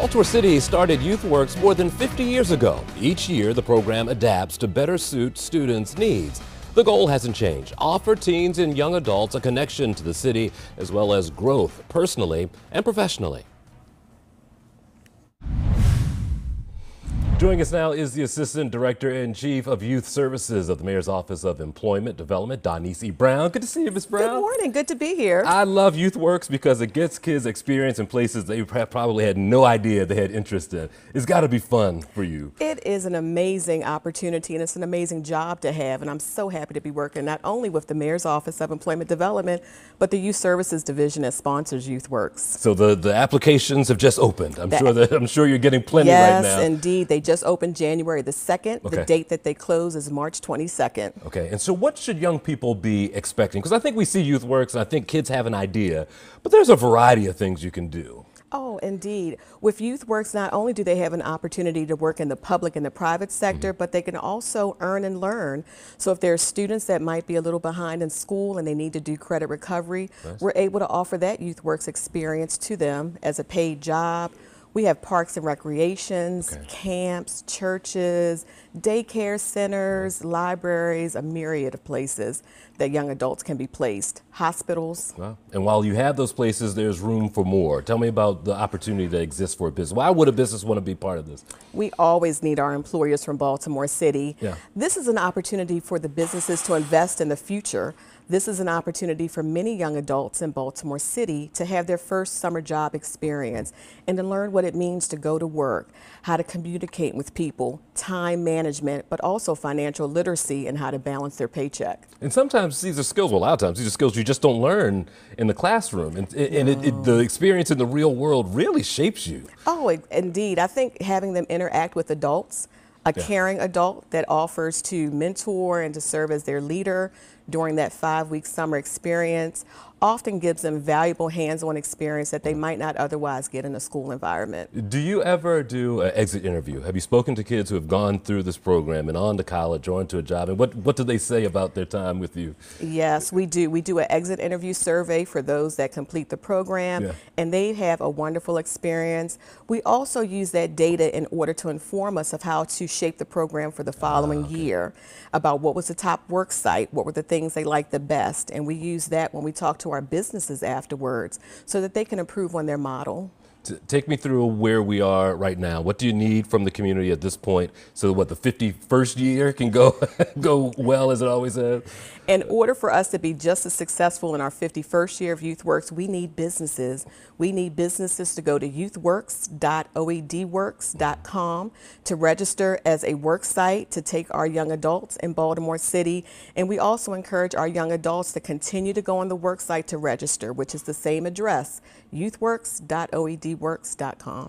Baltimore City started YouthWorks more than 50 years ago. Each year, the program adapts to better suit students' needs. The goal hasn't changed offer teens and young adults a connection to the city as well as growth personally and professionally. Joining us now is the Assistant Director in Chief of Youth Services of the Mayor's Office of Employment Development, Donese E. Brown. Good to see you, Ms. Brown. Good morning. Good to be here. I love YouthWorks because it gets kids experience in places they probably had no idea they had interest in. It's got to be fun for you. It is an amazing opportunity and it's an amazing job to have. And I'm so happy to be working not only with the Mayor's Office of Employment Development, but the Youth Services Division that sponsors YouthWorks. So the, the applications have just opened. I'm sure that I'm sure you're getting plenty yes, right now. Yes, indeed. They just opened January the 2nd. Okay. The date that they close is March 22nd. Okay, and so what should young people be expecting? Because I think we see YouthWorks and I think kids have an idea, but there's a variety of things you can do. Oh, indeed. With YouthWorks, not only do they have an opportunity to work in the public and the private sector, mm -hmm. but they can also earn and learn. So if there are students that might be a little behind in school and they need to do credit recovery, nice. we're able to offer that YouthWorks experience to them as a paid job we have parks and recreations, okay. camps, churches, daycare centers, libraries, a myriad of places that young adults can be placed, hospitals. Wow. And while you have those places, there's room for more. Tell me about the opportunity that exists for a business. Why would a business want to be part of this? We always need our employers from Baltimore City. Yeah. This is an opportunity for the businesses to invest in the future this is an opportunity for many young adults in Baltimore City to have their first summer job experience and to learn what it means to go to work, how to communicate with people, time management, but also financial literacy and how to balance their paycheck. And sometimes these are skills, well, a lot of times these are skills you just don't learn in the classroom. And, and no. it, it, the experience in the real world really shapes you. Oh, indeed. I think having them interact with adults a yeah. caring adult that offers to mentor and to serve as their leader during that five week summer experience often gives them valuable hands-on experience that they might not otherwise get in a school environment. Do you ever do an exit interview? Have you spoken to kids who have gone through this program and on to college or into a job? And what, what do they say about their time with you? Yes, we do. We do an exit interview survey for those that complete the program, yeah. and they have a wonderful experience. We also use that data in order to inform us of how to shape the program for the following ah, okay. year, about what was the top work site, what were the things they liked the best, and we use that when we talk to our businesses afterwards so that they can improve on their model. Take me through where we are right now. What do you need from the community at this point so that what the 51st year can go go well as it always has? In order for us to be just as successful in our 51st year of YouthWorks, we need businesses. We need businesses to go to youthworks.oedworks.com to register as a work site to take our young adults in Baltimore City. And we also encourage our young adults to continue to go on the work site to register, which is the same address, youthworks.oedworks.com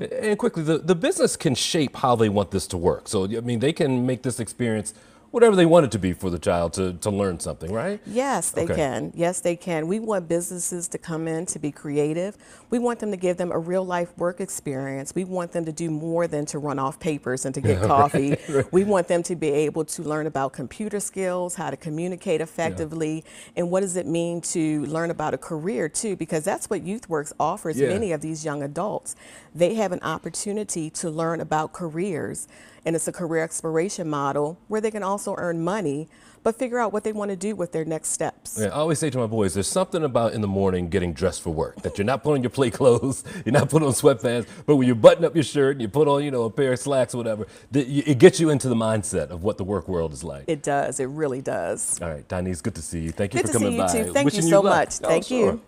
And quickly, the, the business can shape how they want this to work. So, I mean, they can make this experience whatever they want it to be for the child to, to learn something, right? Yes, they okay. can. Yes, they can. We want businesses to come in to be creative. We want them to give them a real life work experience. We want them to do more than to run off papers and to get coffee. right. We want them to be able to learn about computer skills, how to communicate effectively, yeah. and what does it mean to learn about a career too, because that's what YouthWorks offers yeah. many of these young adults. They have an opportunity to learn about careers and it's a career exploration model where they can also earn money but figure out what they want to do with their next steps. Yeah, I always say to my boys, there's something about in the morning getting dressed for work, that you're not putting on your play clothes, you're not putting on sweatpants, but when you button up your shirt and you put on, you know, a pair of slacks or whatever, it gets you into the mindset of what the work world is like. It does. It really does. All right, Donese, good to see you. Thank you good for coming by. Good to see you too. Thank Wishing you so you much. Oh, Thank sure. you.